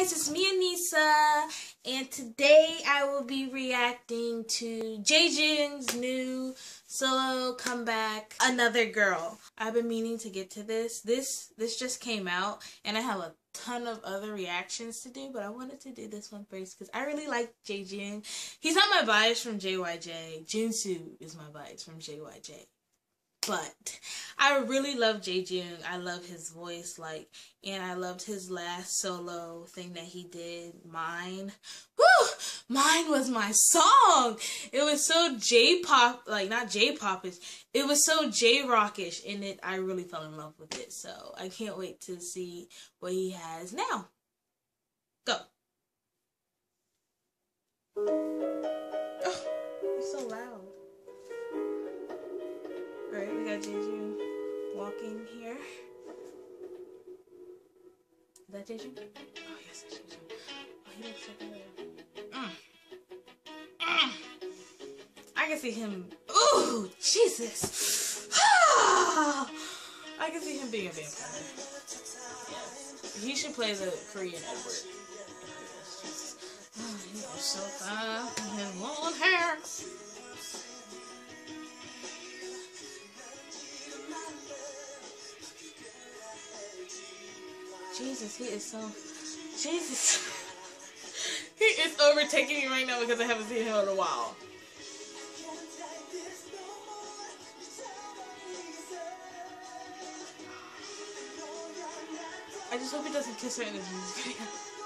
guys, it's me Anissa, and today I will be reacting to Jaejoong's new solo comeback, Another Girl. I've been meaning to get to this. This this just came out, and I have a ton of other reactions to do, but I wanted to do this one first because I really like Jaejoong. He's not my bias from JYJ. Junsu is my bias from JYJ. But I really love Jaejoong. I love his voice, like, and I loved his last solo thing that he did, Mine. Woo! Mine was my song. It was so J-pop, like not J-popish. It was so J-rockish, and it I really fell in love with it. So I can't wait to see what he has now. Go. Oh, it's so loud. Got Jeju walking here. Is that Jeju? Oh, yes, that's Jeju. Oh, he looks so good. Mm. Mm. I can see him. Ooh, Jesus. I can see him being a vampire. Yeah. He should play the Korean Edward. Oh, he is so fine. His long hair. Jesus, he is so. Jesus. he is overtaking me right now because I haven't seen him in a while. I just hope he doesn't kiss her in this music video.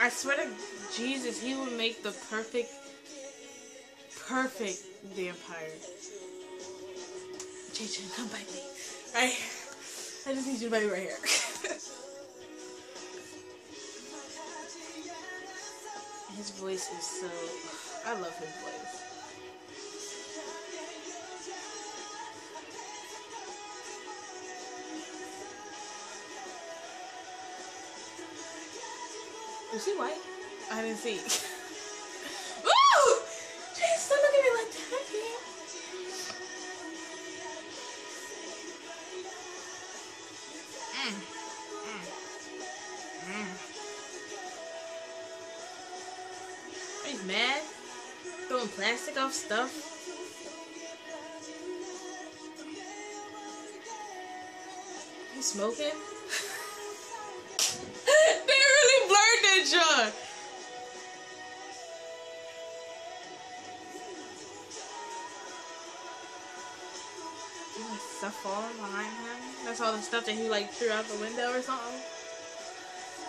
I swear to Jesus, he would make the perfect, perfect vampire. Jaejoong, come bite me. Right? I just need you to bite me right here. his voice is so... I love his voice. Was he white? I didn't see. Woo! Jeez, don't look at me like that, man. Mm. Mm. Mm. Are mad? Throwing plastic off stuff? You smoking? John. Stuff falling behind him. That's all the stuff that he like threw out the window or something.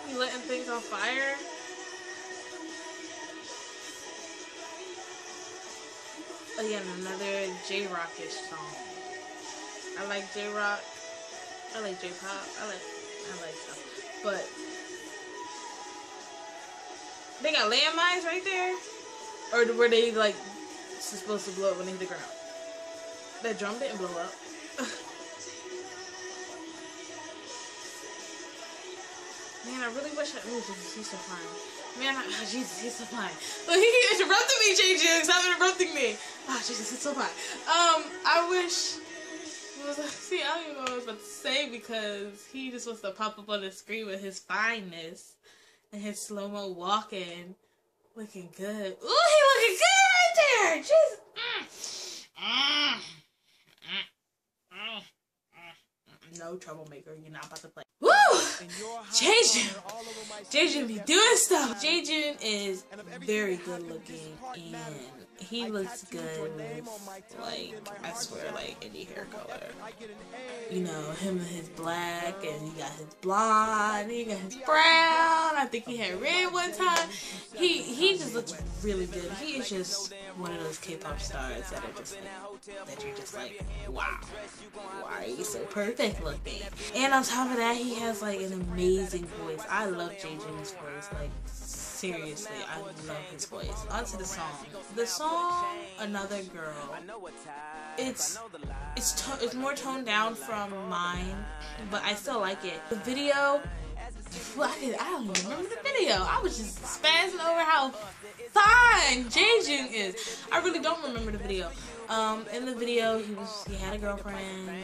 He letting things on fire. Oh, Again, another J-Rockish song. I like J-Rock. I like J-Pop. I like I like stuff. But they got landmines right there? Or were they like supposed to blow up when they hit the ground? That drum didn't blow up. Man, I really wish I. Oh, Jesus, he's so fine. Man, I, oh, Jesus, he's so fine. Look, he interrupted me, JJ. Stop interrupting me. Oh, Jesus, he's so fine. Um, I wish. See, I don't even know what I was about to say because he just wants to pop up on the screen with his fineness and his slow mo walking, looking good. Ooh, he looking good right there. Jesus. Mm. Mm. Mm. No troublemaker. You're not about to play. Woo! Jaejoong! Jaejoong be doing stuff! Jaejoong is very good looking and he looks good with, like, I swear, like, any hair color. You know, him and his black, and he got his blonde, he got his brown, I think he had red one time. He, he just looks really good. He is just one of those K-pop stars that are just like, that you're just like, wow, why are you so perfect looking? And on top of that, he has, like, an amazing voice. I love Jaejoong's voice, like, seriously, I love his voice. Onto the song. The song "Another Girl." It's it's to- it's more toned down from mine, but I still like it. The video. I I don't even remember the video. I was just spazzing over how fine Jaejoong is. I really don't remember the video. Um, in the video, he was he had a girlfriend and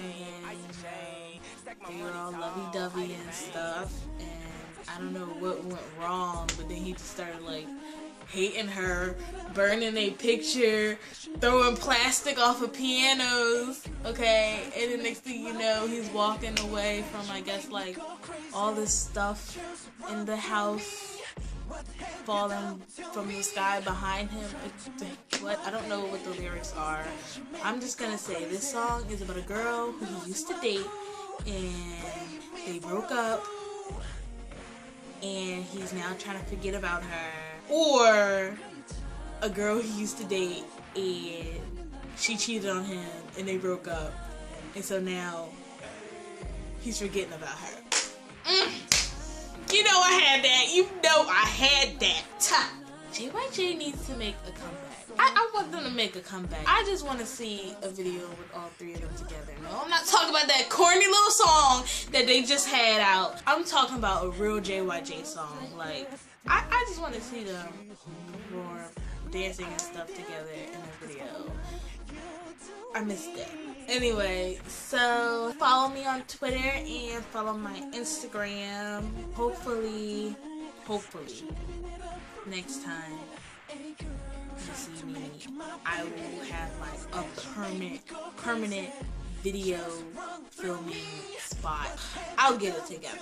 they were all lovey-dovey and stuff. And I don't know what went wrong, but then he just started like hating her, burning a picture, throwing plastic off of pianos, okay? And the next thing you know, he's walking away from, I guess, like all this stuff in the house falling from the sky behind him. What? I don't know what the lyrics are. I'm just gonna say this song is about a girl who he used to date and they broke up and he's now trying to forget about her. Or a girl he used to date and she cheated on him and they broke up. And so now he's forgetting about her. Mm. You know I had that. You know I had that. JYJ needs to make a comeback. I, I, want them to make a comeback. I just want to see a video with all three of them together. No, I'm not talking about that corny little song that they just had out. I'm talking about a real JYJ song. Like, I, I just want to see them dancing and stuff together in a video. I missed it. Anyway, so follow me on Twitter and follow my Instagram. Hopefully, hopefully, next time you see me, I will have like a permanent, permanent video filming spot. I'll get it together.